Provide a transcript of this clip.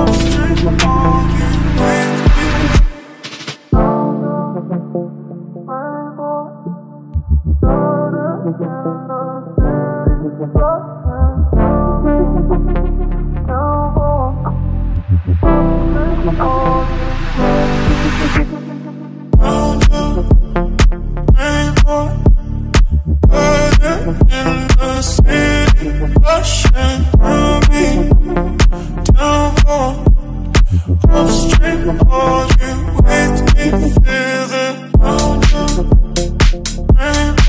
Upstream,